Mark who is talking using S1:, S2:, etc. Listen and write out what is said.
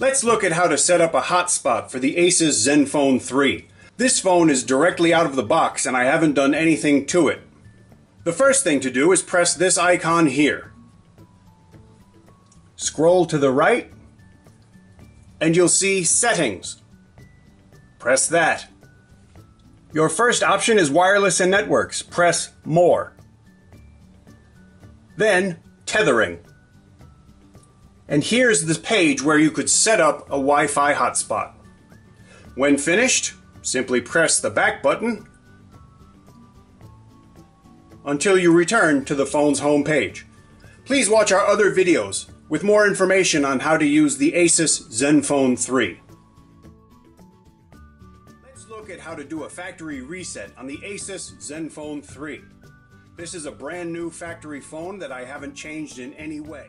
S1: Let's look at how to set up a hotspot for the Asus Zenfone 3. This phone is directly out of the box and I haven't done anything to it. The first thing to do is press this icon here. Scroll to the right and you'll see Settings. Press that. Your first option is Wireless and Networks. Press More. Then Tethering. And here's the page where you could set up a Wi-Fi hotspot. When finished, simply press the back button until you return to the phone's home page. Please watch our other videos with more information on how to use the Asus Zenfone 3. Let's look at how to do a factory reset on the Asus Zenfone 3. This is a brand new factory phone that I haven't changed in any way.